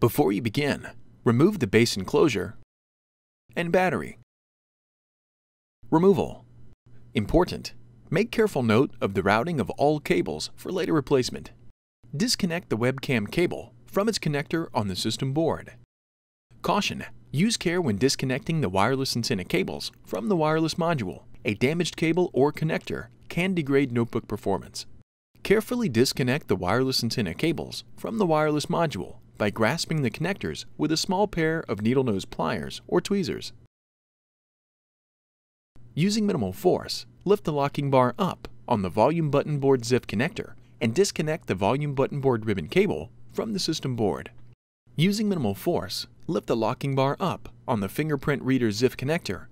Before you begin, remove the base enclosure and battery. Removal. Important. Make careful note of the routing of all cables for later replacement. Disconnect the webcam cable from its connector on the system board. Caution. Use care when disconnecting the wireless antenna cables from the wireless module. A damaged cable or connector can degrade notebook performance. Carefully disconnect the wireless antenna cables from the wireless module by grasping the connectors with a small pair of needle nose pliers or tweezers. Using minimal force, lift the locking bar up on the volume button board ZIF connector and disconnect the volume button board ribbon cable from the system board. Using minimal force, lift the locking bar up on the fingerprint reader ZIF connector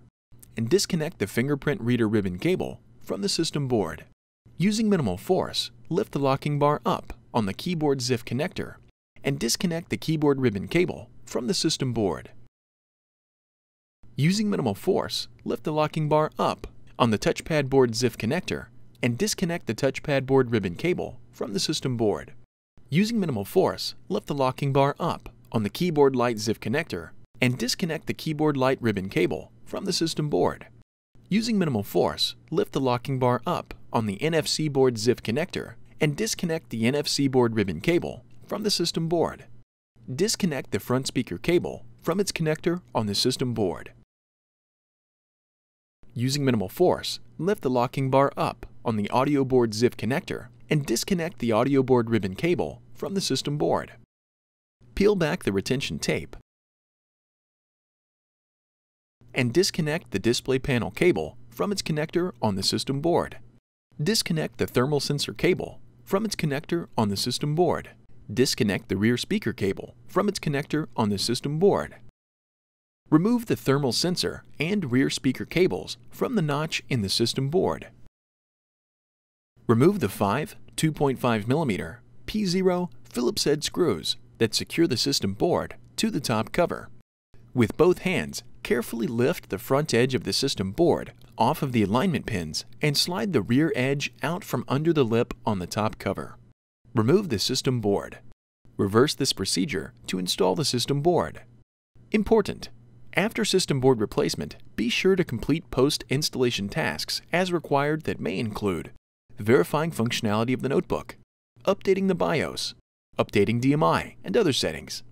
and disconnect the fingerprint reader ribbon cable from the system board. Using minimal force, lift the locking bar up on the keyboard ZIF connector and disconnect the keyboard ribbon cable from the system board. Using minimal force, lift the locking bar up on the touchpad board ZIF connector and disconnect the touchpad board ribbon cable from the system board. Using minimal force, lift the locking bar up on the keyboard light ZIF connector and disconnect the keyboard light ribbon cable from the system board. Using minimal force, lift the locking bar up on the NFC board ZIF connector and disconnect the NFC board ribbon cable from the system board. Disconnect the front speaker cable from its connector on the system board. Using minimal force, lift the locking bar up on the audio board ZIF connector and disconnect the audio board ribbon cable from the system board. Peel back the retention tape and disconnect the display panel cable from its connector on the system board. Disconnect the thermal sensor cable from its connector on the system board. Disconnect the rear speaker cable from its connector on the system board. Remove the thermal sensor and rear speaker cables from the notch in the system board. Remove the 5 2.5mm P0 Phillips head screws that secure the system board to the top cover. With both hands, carefully lift the front edge of the system board off of the alignment pins and slide the rear edge out from under the lip on the top cover. Remove the system board. Reverse this procedure to install the system board. Important! After system board replacement, be sure to complete post-installation tasks as required that may include verifying functionality of the notebook, updating the BIOS, updating DMI and other settings,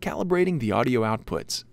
calibrating the audio outputs,